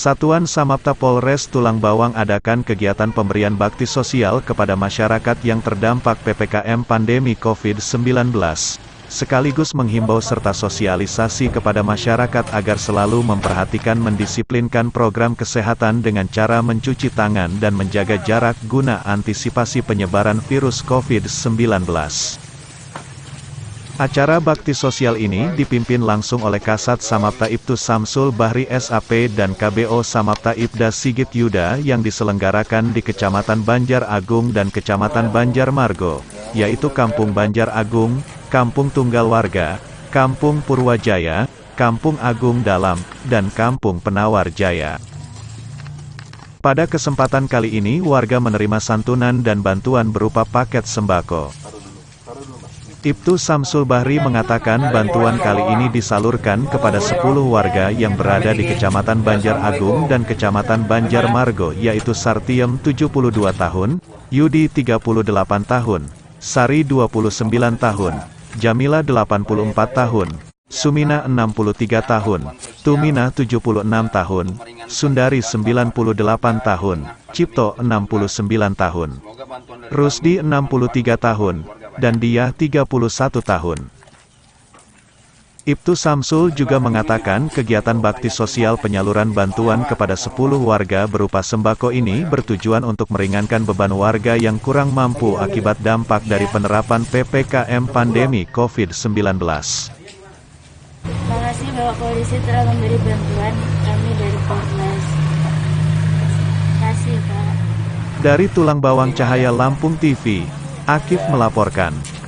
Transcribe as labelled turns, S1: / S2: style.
S1: Satuan Samapta Polres Tulang Bawang adakan kegiatan pemberian bakti sosial kepada masyarakat yang terdampak PPKM pandemi COVID-19, sekaligus menghimbau serta sosialisasi kepada masyarakat agar selalu memperhatikan mendisiplinkan program kesehatan dengan cara mencuci tangan dan menjaga jarak guna antisipasi penyebaran virus COVID-19. Acara bakti sosial ini dipimpin langsung oleh Kasat Samapta Ibtu Samsul Bahri SAP dan KBO Samapta Ibda Sigit Yuda yang diselenggarakan di Kecamatan Banjar Agung dan Kecamatan Banjar Margo, yaitu Kampung Banjar Agung, Kampung Tunggal Warga, Kampung Purwajaya, Kampung Agung Dalam, dan Kampung Penawar Jaya. Pada kesempatan kali ini warga menerima santunan dan bantuan berupa paket sembako. Ibtu Samsul Bahri mengatakan bantuan kali ini disalurkan kepada 10 warga yang berada di Kecamatan Banjar Agung dan Kecamatan Banjar Margo yaitu Sartiem 72 tahun, Yudi 38 tahun, Sari 29 tahun, Jamila 84 tahun, Sumina 63 tahun, Tumina 76 tahun, Sundari 98 tahun, Cipto 69 tahun, Rusdi 63 tahun, dan dia 31 tahun. Ibtu Samsul juga mengatakan kegiatan bakti sosial penyaluran bantuan kepada 10 warga berupa sembako ini bertujuan untuk meringankan beban warga yang kurang mampu akibat dampak dari penerapan PPKM pandemi COVID-19.
S2: Terima kasih Bapak Polisi telah memberi bantuan kami dari Polres. Terima kasih Pak.
S1: Dari Tulang Bawang Cahaya Lampung TV, Akif melaporkan.